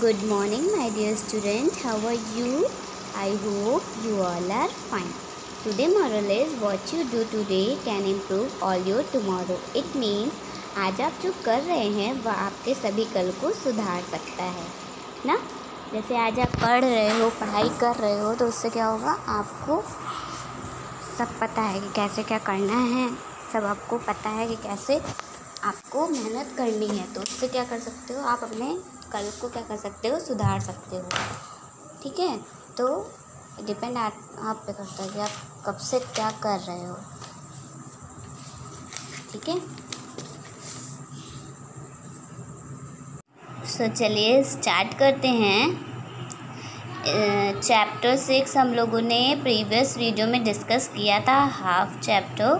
Good morning, my dear student. How are you? I hope you all are fine. Today moral is what you do today can improve all your tomorrow. It means आज आप जो कर रहे हैं वह आपके सभी कल को सुधार सकता है ना जैसे आज आप पढ़ रहे हो पढ़ाई कर रहे हो तो उससे क्या होगा आपको सब पता है कि कैसे क्या करना है सब आपको पता है कि कैसे आपको मेहनत करनी है तो उससे क्या कर सकते हो आप अपने कल को क्या कर सकते हो? सुधार सकते हो। ठीक है? तो डिपेंड आप पे करता है कि आप कब से क्या कर रहे हो। ठीक है? सो चलिए स्टार्ट करते हैं। चैप्टर सिक्स हम लोगों ने प्रीवियस वीडियो में डिस्कस किया था। हाफ़ चैप्टर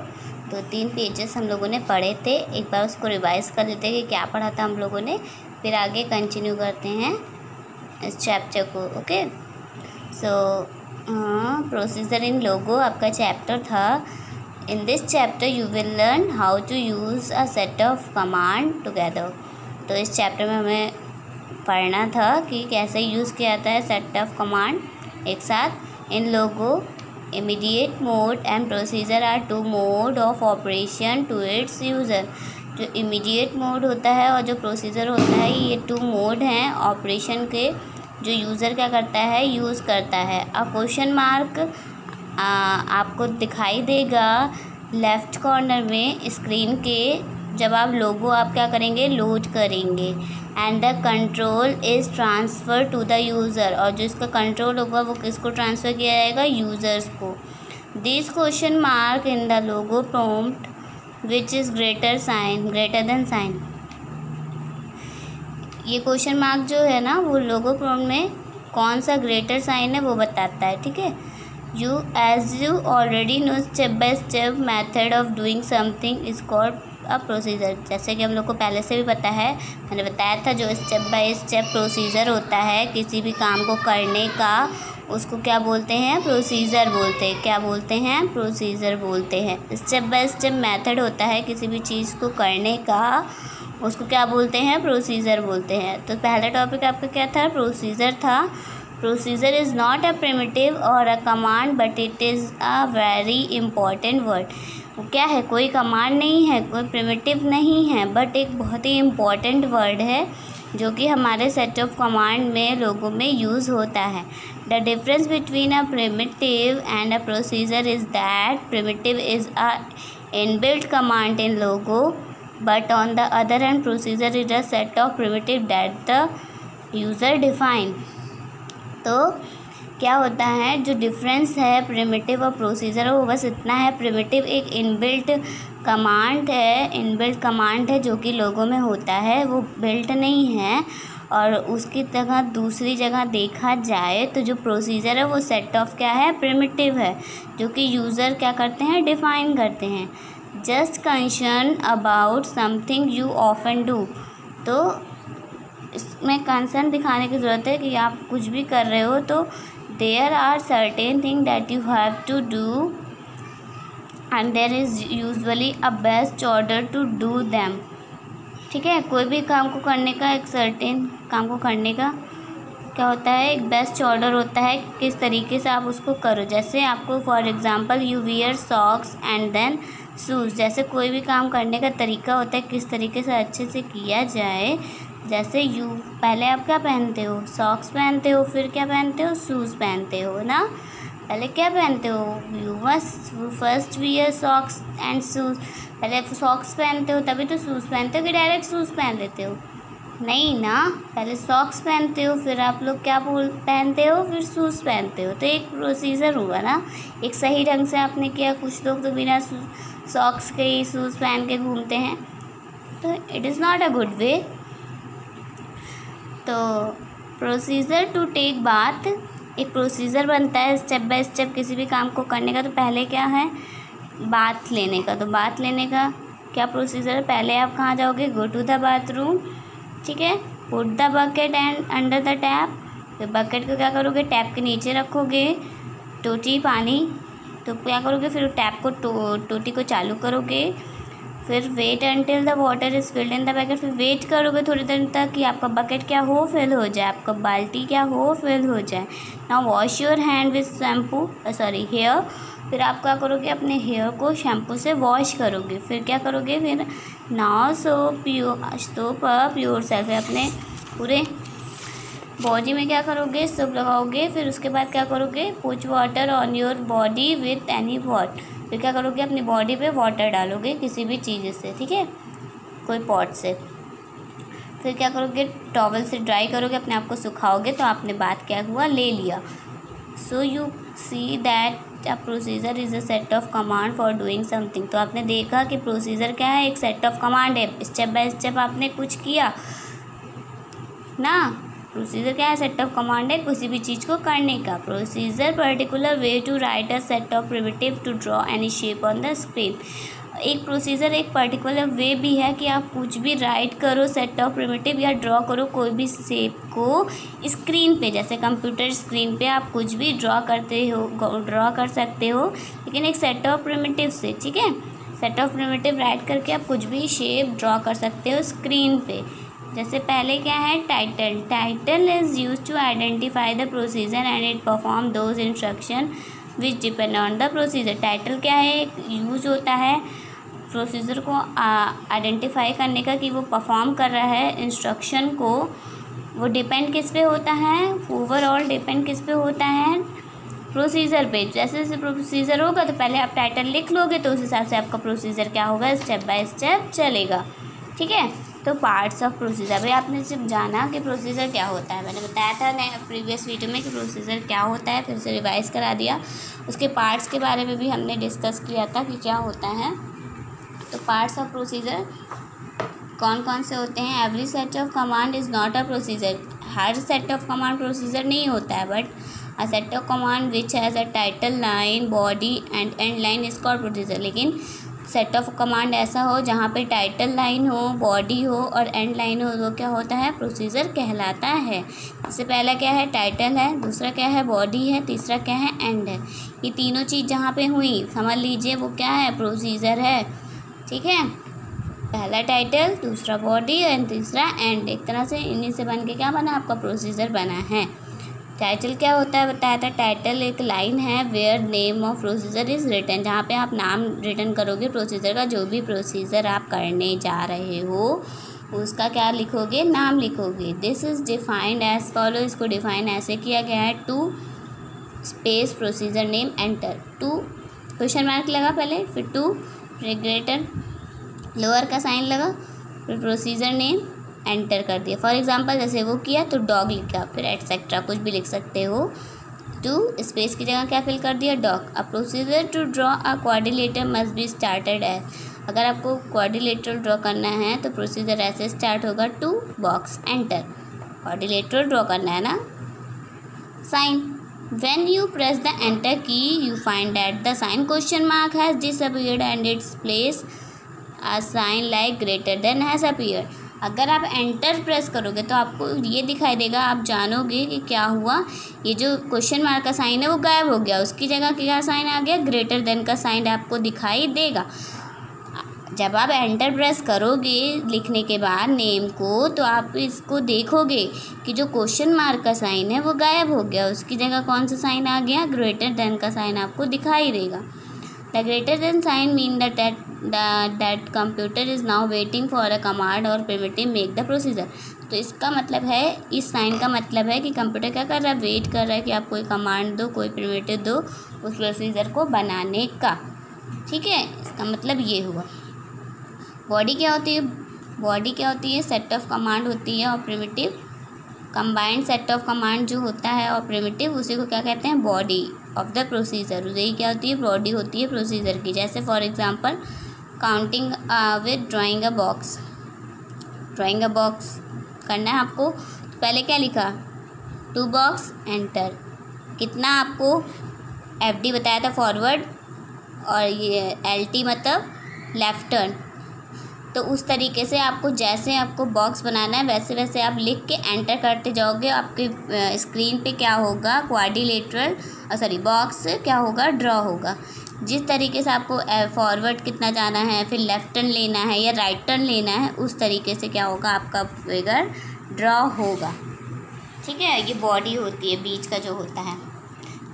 दो तीन पेजेस हम लोगों ने पढ़े थे। एक बार उसको रिवाइज कर लेते हैं कि क्या पढ़ा था हम लोगों ने। फिर आगे कंटिन्यू करते हैं इस चैप्टर को ओके सो प्रोसीजर इन लोगो आपका चैप्टर था। In this chapter you will learn how to use a set of command together तो इस चैप्टर में हमें पढ़ना था कि कैसे यूज़ किया जाता है सेट ऑफ़ कमांड एक साथ। In Logo immediate mode and procedure are two mode of operation to its user जो इमीडिएट मोड होता है और जो प्रोसीजर होता है, ये टू मोड हैं ऑपरेशन के, जो यूज़र क्या करता है यूज़ करता है। अब क्वेश्चन मार्क आपको दिखाई देगा लेफ़्ट कॉर्नर में स्क्रीन के, जब आप लोगो आप क्या करेंगे लोड करेंगे। And the control is transfer to the user और जो इसका कंट्रोल होगा, वो किसको ट्रांसफ़र किया जाएगा यूज़र्स को। This question mark in the Logo prompt which is greater sign greater than sign ये क्वेश्चन मार्क जो है ना, वो लोगो प्रोम में कौन सा ग्रेटर साइन है वो बताता है, ठीक है? You as you already know step by step method of doing something is called a procedure जैसे कि हम लोग को पहले से भी पता है, मैंने बताया था जो स्टेप बाय स्टेप प्रोसीजर होता है, किसी भी काम को करने का उसको क्या बोलते हैं? प्रोसीजर बोलते हैं। क्या बोलते हैं? प्रोसीजर बोलते हैं। स्टेप बाय स्टेप मेथड होता है किसी भी चीज़ को करने का। उसको क्या बोलते हैं? प्रोसीजर बोलते हैं। तो पहला टॉपिक आपका क्या था? प्रोसीजर था। Procedure is not a primitive और a command but it is a very important word क्या है? कोई कमांड नहीं है, कोई प्रिमिटिव नहीं है बट एक बहुत ही इंपॉर्टेंट वर्ड है, जो कि हमारे सेट ऑफ़ कमांड में, लोगों में यूज़ होता है। The difference between a primitive and a procedure is that primitive is a inbuilt command in Logo but on the other end procedure is a set of primitive that the user define तो क्या होता है, जो difference है primitive और procedure वो बस इतना है प्रिमिटिव एक इनबिल्ट कमांड है इनबिल्ट कमांड है जो कि लोगों में होता है, वो बिल्ट नहीं है। और उसकी तरह दूसरी जगह देखा जाए तो जो प्रोसीजर है वो सेट ऑफ़ क्या है? प्रिमिटिव है, जो कि यूज़र क्या करते हैं? डिफ़ाइन करते हैं। Just concern about something you often do तो इसमें कंसर्न दिखाने की ज़रूरत है कि आप कुछ भी कर रहे हो तो there are certain thing that you have to do and there is usually a best order to do them ठीक है, कोई भी काम को करने का एक सर्टेन काम को करने का क्या होता है, एक बेस्ट ऑर्डर होता है किस तरीके से आप उसको करो। जैसे आपको for example you wear socks and then shoes जैसे कोई भी काम करने का तरीका होता है, किस तरीके से अच्छे से किया जाए। जैसे यू पहले आप क्या पहनते हो? सॉक्स पहनते हो, फिर क्या पहनते हो? शूज़ पहनते हो ना? पहले क्या पहनते हो? You must first wear socks and shoes पहले सॉक्स पहनते हो, तभी तो शूज़ पहनते हो कि डायरेक्ट शूज़ पहन लेते हो? नहीं ना, पहले सॉक्स पहनते हो, फिर आप लोग क्या बोल, पहनते हो, फिर शूज़ पहनते हो? तो एक प्रोसीजर हुआ ना, एक सही ढंग से आपने किया, कुछ लोग तो बिना सॉक्स के ही शूज़ पहन के घूमते हैं। तो it is not a good way तो प्रोसीजर टू टेक बाथ एक प्रोसीजर बनता है स्टेप बाय स्टेप किसी भी काम को करने का तो पहले क्या है बाथ लेने का। तो बाथ लेने का क्या प्रोसीजर है? पहले आप कहाँ जाओगे? गो टू द बाथरूम ठीक है? Put the bucket and under the tap तो बकेट को क्या करोगे? टैप के नीचे रखोगे, टोटी, पानी। तो क्या करोगे? फिर टैप को टो, टोटी को चालू करोगे। फिर wait until the water is filled in the bucket फिर वेट करोगे थोड़ी देर तक कि आपका बकेट क्या हो फिल हो जाए, आपका बाल्टी क्या हो फिल हो जाए। ना wash your hand with shampoo sorry hair फिर आप क्या करोगे, अपने हेयर को शैम्पू से वॉश करोगे। फिर क्या करोगे, फिर now soap pure soap pure self अपने पूरे बॉडी में क्या करोगे सोप लगाओगे। फिर उसके बाद क्या करोगे put water on your body with any what फिर क्या करोगे, अपनी बॉडी पे वाटर डालोगे किसी भी चीज़ से, ठीक है? कोई पॉट से। फिर क्या करोगे टॉवल से ड्राई करोगे, अपने आप को सुखाओगे तो आपने बात क्या हुआ? ले लिया। So you see that procedure is a set of command for doing something तो आपने देखा कि प्रोसीजर क्या है? एक सेट ऑफ़ कमांड है। स्टेप बाय स्टेप आपने कुछ किया। ना? प्रोसीजर क्या है? सेट ऑफ़ कमांड है किसी भी चीज़ को करने का। Procedure particular way to write a set of primitive to draw any shape on the screen एक प्रोसीजर एक पर्टिकुलर वे भी है कि आप कुछ भी राइट करो सेट ऑफ़ प्रिमिटिव या ड्रॉ करो कोई भी शेप को स्क्रीन पे। जैसे कंप्यूटर स्क्रीन पे आप कुछ भी ड्रॉ करते हो ड्रॉ कर सकते हो, लेकिन एक सेट ऑफ़ प्रिमिटिव से, ठीक है? सेट ऑफ़ प्रिमिटिव राइट करके आप कुछ भी शेप ड्रॉ कर सकते हो स्क्रीन पे। जैसे पहले क्या है title title is use to identify the procedure and it perform those instruction which depend on the procedure title क्या है यूज़ होता है प्रोसीजर को आइडेंटिफाई करने का कि वो परफॉर्म कर रहा है इंस्ट्रक्शन को, वो डिपेंड किस पे होता है ओवरऑल डिपेंड किस पे होता है प्रोसीजर पे। जैसे जैसे प्रोसीजर होगा तो पहले आप टाइटल लिख लोगे तो उस हिसाब से आपका प्रोसीजर क्या होगा स्टेप बाय स्टेप चलेगा। ठीक है? तो पार्ट्स ऑफ़ प्रोसीजर भाई, आपने सिर्फ़ जाना कि प्रोसीजर क्या होता है? मैंने बताया था प्रीवियस वीडियो में कि प्रोसीजर क्या होता है, फिर से रिवाइज़ करा दिया। उसके पार्ट्स के बारे में भी हमने डिस्कस किया था कि क्या होता है। तो पार्ट्स ऑफ़ प्रोसीजर कौन कौन से होते हैं? Every set of command is not a procedure her set of command procedure नहीं होता है but a set of command which has a title line body end end line is called procedure लेकिन set of command ऐसा हो जहाँ पे title line हो body हो और एंड लाइन हो, वो क्या होता है? प्रोसीजर कहलाता है। इससे पहला क्या है? टाइटल है। दूसरा क्या है? बॉडी है। तीसरा क्या है? एंड है। ये तीनों चीज़ जहाँ पे हुई, समझ लीजिए वो क्या है? प्रोसीजर है। ठीक है? पहला टाइटल दूसरा बॉडी एंड तीसरा एंड एक तरह से इन्हीं से बन के क्या बना? आपका प्रोसीजर बना है। टाइटल क्या होता है? बताया था टाइटल एक लाइन है where name of procedure is return जहाँ पे आप नाम रिटर्न करोगे प्रोसीजर का जो भी प्रोसीजर आप करने जा रहे हो, उसका क्या लिखोगे? नाम लिखोगे। This is defined as follow इसको डिफाइन ऐसे किया गया है to space procedure name enter to question mark लगा पहले, फिर टू रेगुलेटर लोअर का साइन लगा, फिर प्रोसीजर नेम एंटर कर दिया। फॉर एग्जांपल जैसे वो किया तो डॉग लिखा फिर एटसेट्रा कुछ भी लिख सकते हो। टू स्पेस की जगह क्या फिल कर दिया? Dog a procedure to draw a quadrilateral must be started as अगर आपको क्वाडिलेटर ड्रॉ करना है तो प्रोसीजर ऐसे स्टार्ट होगा। To box enter quadrilateral draw करना है ना? Sign when you press the enter key, you find that the sign question mark has disappeared and its place, a sign like greater than has appeared. अगर आप enter press करोगे तो आपको ये दिखाई देगा, आप जानोगे कि क्या हुआ। ये जो क्वेश्चन मार्क का साइन है वो गायब हो गया। उसकी जगह क्या साइन आ गया? ग्रेटर देन का साइन आपको दिखाई देगा। जब आप एंटर प्रेस करोगे लिखने के बाद नेम को तो आप इसको देखोगे कि जो क्वेश्चन मार्क का साइन है वो गायब हो गया। उसकी जगह कौन सा साइन आ गया? ग्रेटर देन का साइन आपको दिखाई देगा। The greater than sign mean that that computer is now waiting for a command और प्रिमिटिव मेक द प्रोसीजर तो इसका मतलब है, इस साइन का मतलब है कि कंप्यूटर क्या कर रहा है? वेट कर रहा है कि आप कोई कमांड दो, कोई प्रिमिटिव दो उस प्रोसीजर को बनाने का। ठीक है? इसका मतलब ये हुआ। बॉडी क्या होती है? बॉडी क्या होती है? सेट ऑफ़ कमांड होती है और primitive combined set of command जो होता है और प्रिमिटिव उसी को क्या कहते हैं? बॉडी ऑफ़ द प्रोसीजर यही क्या होती है? बॉडी होती है प्रोसीजर की। जैसे for example counting with drawing a box drawing a box करना है आपको। तो पहले क्या लिखा? टू बॉक्स एंटर कितना आपको एफ़ डी बताया था? फॉरवर्ड और ये एल टी मतलब लेफ़्ट टर्न तो उस तरीके से आपको जैसे आपको बॉक्स बनाना है, वैसे वैसे आप लिख के एंटर करते जाओगे। आपके स्क्रीन पे क्या होगा? क्वाड्रिलेटरल सॉरी बॉक्स क्या होगा? ड्रॉ होगा। जिस तरीके से आपको फॉरवर्ड कितना जाना है, फिर लेफ़्ट टर्न लेना है या राइट टर्न लेना है, उस तरीके से क्या होगा? आपका फिगर ड्रॉ होगा। ठीक है? ये बॉडी होती है, बीच का जो होता है।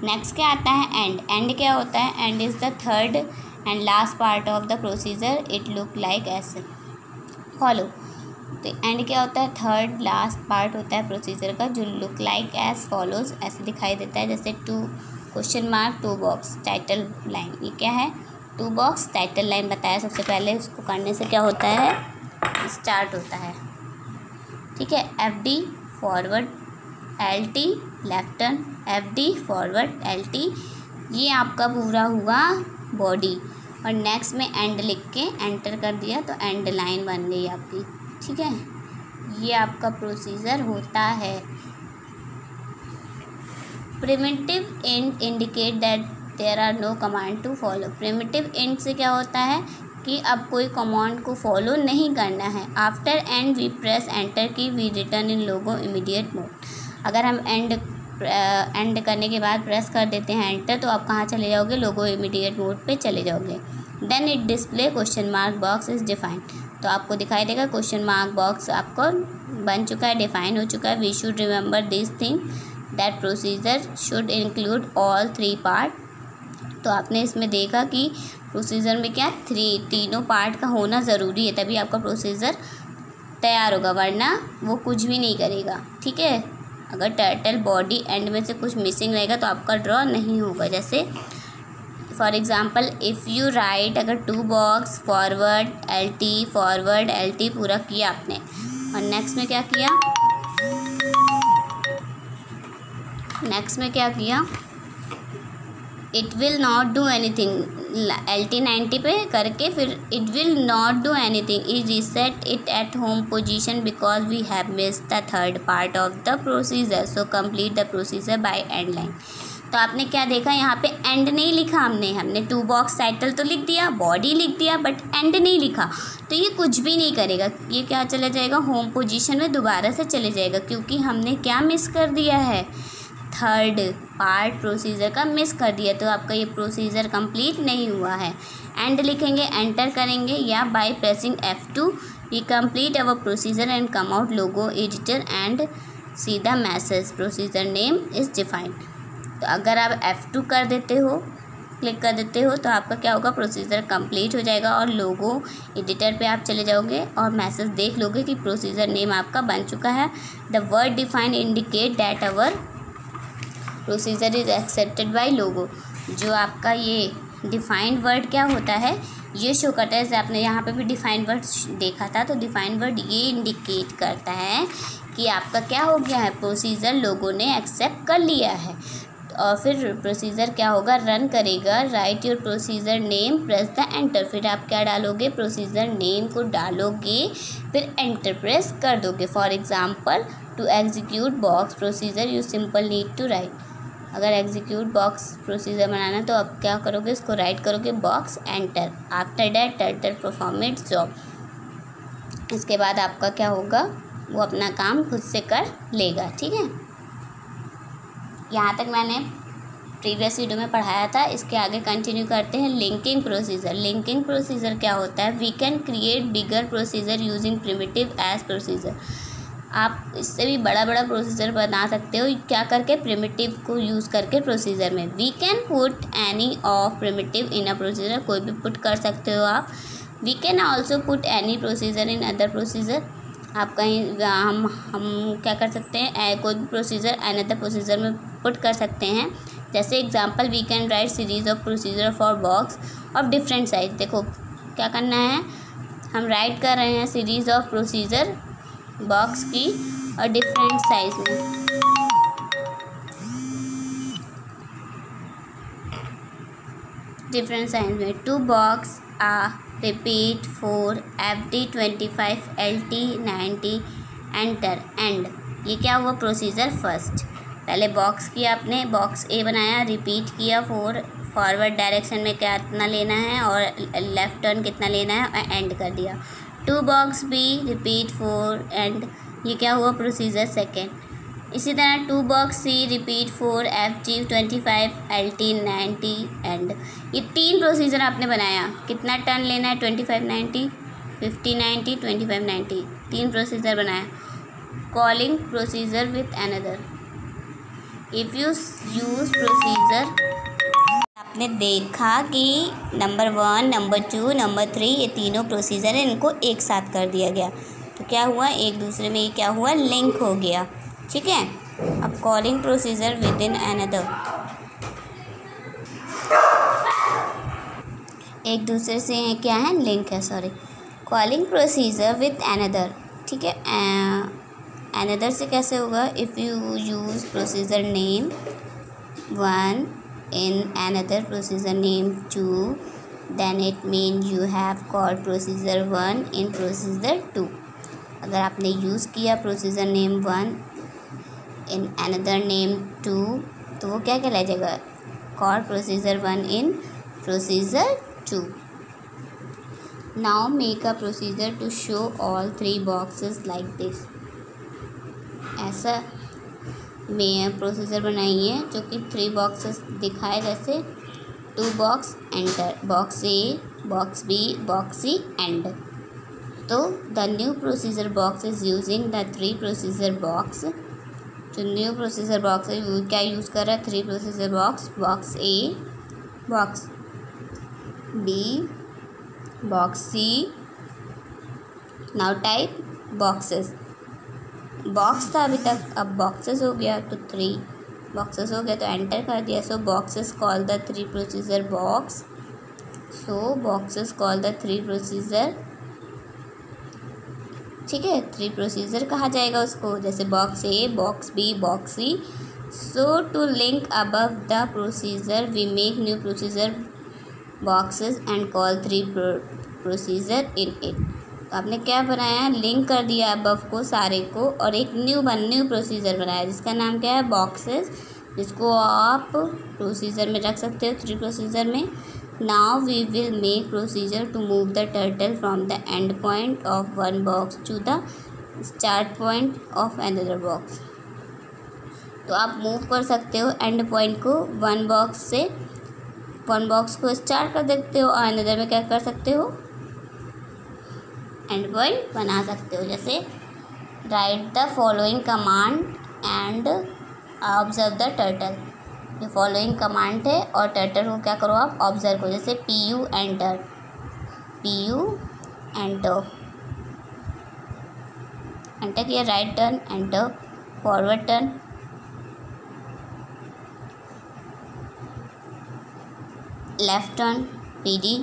नेक्स्ट क्या आता है? एंड एंड क्या होता है? End is the third and last part of the procedure it look like ऐसे फॉलो तो एंड क्या होता है? थर्ड लास्ट पार्ट होता है प्रोसीजर का, जो लुक लाइक एज फॉलोज ऐसे दिखाई देता है, जैसे to question mark to box title line ये क्या है? टू बॉक्स टाइटल लाइन बताया सबसे पहले उसको करने से क्या होता है? स्टार्ट होता है। ठीक है? F D forward L T left turn F D forward L T ये आपका पूरा हुआ बॉडी और नेक्स्ट में एंड लिख के एंटर कर दिया तो एंड लाइन बन गई आपकी। ठीक है? ये आपका प्रोसीजर होता है। Primitive end indicate that there are no command to follow primitive end से क्या होता है? कि अब कोई कमांड को फॉलो नहीं करना है। After end we press enter key we return in Logo immediate mode अगर हम एंड एंड करने के बाद प्रेस कर देते हैं एंटर तो आप कहाँ चले जाओगे? लोगो इमीडिएट मोड पे चले जाओगे। Then it display question mark box is defined तो आपको दिखाई देगा क्वेश्चन मार्क बॉक्स आपको बन चुका है डिफाइन हो चुका है। We should remember this thing that procedure should include all three part तो आपने इसमें देखा कि प्रोसीजर में क्या? थ्री तीनों पार्ट का होना ज़रूरी है, तभी आपका प्रोसीजर तैयार होगा, वरना वो कुछ भी नहीं करेगा। ठीक है? अगर टर्टल बॉडी एंड में से कुछ मिसिंग रहेगा तो आपका ड्रॉ नहीं होगा। जैसे for example if you write अगर to box forward L T forward L T पूरा किया आपने। और नेक्स्ट में क्या किया? नेक्स्ट में क्या किया? It will not do anything L T ninety पे करके फिर it will not do anything it reset it at home position because we have miss the third part of the procedure so complete the procedure by end line तो आपने क्या देखा? यहाँ पे and नहीं लिखा हमने. हमने टू बॉक्स टाइटल तो लिख दिया बॉडी लिख दिया बट एंड नहीं लिखा. तो ये कुछ भी नहीं करेगा. ये क्या चला जाएगा? होम पोजीशन में दोबारा से चले जाएगा, क्योंकि हमने क्या मिस कर दिया है? थर्ड पार्ट प्रोसीजर का मिस कर दिया तो आपका ये प्रोसीजर कंप्लीट नहीं हुआ है। एंड लिखेंगे एंटर करेंगे, या by pressing F two we complete our procedure and come out Logo editor and see the message procedure name is defined तो अगर आप एफ़ टू कर देते हो क्लिक कर देते हो तो आपका क्या होगा? प्रोसीजर कंप्लीट हो जाएगा और लोगो एडिटर पे आप चले जाओगे और मैसेज देख लोगे कि प्रोसीजर नेम आपका बन चुका है। The word define indicate that our procedure is accepted by Logo. जो आपका ये डिफाइंड वर्ड क्या होता है, ये शो करता है। जैसे आपने यहाँ पे भी डिफाइंड वर्ड देखा था तो डिफाइंड वर्ड ये इंडिकेट करता है कि आपका क्या हो गया है। प्रोसीजर लोगों ने एक्सेप्ट कर लिया है। और फिर प्रोसीजर क्या होगा? रन करेगा। Write your procedure name press the enter फिर आप क्या डालोगे? प्रोसीजर नेम को डालोगे। फिर एंटर प्रेस कर दोगे। For example to execute box procedure you simple need to write अगर एग्जीक्यूट बॉक्स प्रोसीजर बनाना तो आप क्या करोगे? इसको राइट करोगे box enter after that turtle perform its job इसके बाद आपका क्या होगा? वो अपना काम खुद से कर लेगा, ठीक है? यहाँ तक मैंने प्रीवियस वीडियो में पढ़ाया था। इसके आगे कंटिन्यू करते हैं लिंकिंग प्रोसीजर लिंकिंग प्रोसीजर क्या होता है? We can create bigger procedure using primitive as procedure आप इससे भी बड़ा बड़ा प्रोसीजर बना सकते हो, क्या करके? प्रिमिटिव को यूज़ करके प्रोसीजर में। We can put any of primitive in a procedure कोई भी पुट कर सकते हो आप। We can also put any procedure in other procedure आप कहीं, हम हम क्या कर सकते हैं? कोई भी प्रोसीजर एन अदर प्रोसीजर में पुट कर सकते हैं। जैसे example we can write series of procedure for box of different size देखो, क्या करना है? हम राइट कर रहे हैं सीरीज़ ऑफ़ प्रोसीजर बॉक्स की और डिफरेंट साइज़ में। डिफरेंट साइज़ में। To box A repeat four F D twenty five L T ninety enter end ये क्या हुआ? प्रोसीजर फ़र्स्ट पहले बॉक्स किया आपने बॉक्स ए बनाया रिपीट किया फोर फॉरवर्ड डायरेक्शन में कितना लेना है और लेफ़्ट टर्न कितना लेना है एंड कर दिया। To box B repeat four end ये क्या हुआ प्रोसीजर सेकेंड। इसी तरह to box C repeat four F G twenty five L T ninety end ये तीन प्रोसीजर आपने बनाया। कितना टर्न लेना है? Twenty five ninety fifty ninety twenty five ninety तीन प्रोसीजर बनाया। Calling procedure with another. If you use procedure आपने देखा कि number one number two number three ये तीनों प्रोसीजर है, इनको एक साथ कर दिया गया। तो क्या हुआ? एक दूसरे में ये क्या हुआ? लिंक हो गया। ठीक है? अब calling procedure with in another एक दूसरे से क्या है? लिंक है sorry calling procedure with another ठीक है? अनदर से कैसे होगा? If you use procedure name one in another procedure name two then it mean you have called procedure one in procedure two अगर आपने यूज़ किया procedure name one in another name two तो वो क्या कहला जाएगा call procedure one in procedure two now make a procedure to show all three boxes like this ऐसा procedure बनाई है, जो कि थ्री बॉक्सेस दिखाए, जैसे to box enter box A box B box C end तो the new procedure box is using the three procedure box जो new procedure box है, वो क्या यूज़ कर रहा है? Three procedure box box A box B box C now type boxes box था अभी तक। अब बॉक्सेस हो गया तो थ्री बॉक्सेस हो गया तो एंटर कर दिया। So boxes call the three procedure box so boxes call the three procedure ठीक है? थ्री प्रोसीजर कहा जाएगा उसको? जैसे box A box B box C so to link above the procedure we make new procedure boxes and call three procedure in it आपने क्या बनाया link कर दिया अबव को, सारे को, और एक न्यू बन न्यू प्रोसीजर बनाया जिसका नाम क्या है? बॉक्सेस जिसको आप प्रोसीजर में रख सकते हो थ्री प्रोसीजर में। Now we will make procedure to move the turtle from the end point of one box to the start point of another box. तो आप मूव कर सकते हो एंड पॉइंट को वन बॉक्स से वन बॉक्स को start कर देते हो, और अनदर में क्या कर सकते हो? एंड पॉइंट बना सकते हो, जैसे write the following command and observe the turtle ये फॉलोइंग कमांड है और टर्टल को क्या करो आप? ऑब्ज़र्व करो, जैसे P U enter P U enter enter किया right turn enter forward turn left turn P D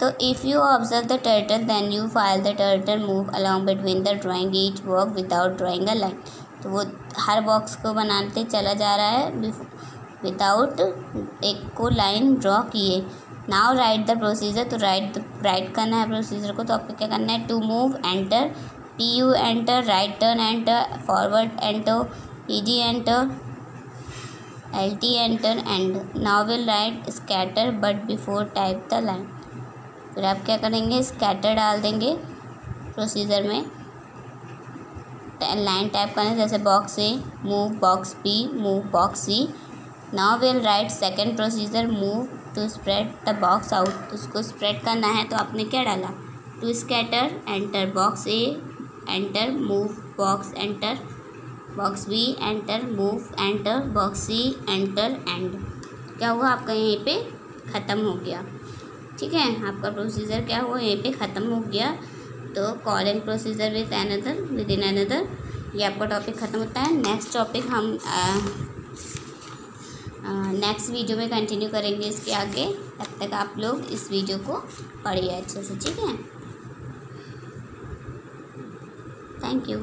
तो if you observe the turtle then you file the turtle move along between the drawing each work without drawing a line तो वो हर box को बनाते चला जा रहा है without एक को लाइन ड्रॉ किए। नाउ राइट द प्रोसीजर तो राइट राइट करना है प्रोसीजर को तो आपको क्या करना है? To move enter P U enter right turn enter forward enter P D enter L T enter end now will write scatter but before type the line फिर आप क्या करेंगे? स्कैटर डाल देंगे प्रोसीजर में। लाइन टाइप करना जैसे box A move box B move box C now will write second procedure move to spread the box out उसको स्प्रेड करना है तो आपने क्या डाला? To scatter enter box A enter move box enter box B enter move enter box C enter end क्या हुआ? आपका यहीं पे ख़त्म हो गया। ठीक है, आपका प्रोसीजर क्या हुआ? यहीं पे ख़त्म हो गया। तो call calling procedure with another with in another ये आपका टॉपिक ख़त्म होता है। नेक्स्ट टॉपिक हम नेक्स्ट वीडियो में कंटिन्यू करेंगे इसके आगे। तब तक आप लोग इस वीडियो को पढ़िए अच्छे से, ठीक है? Thank you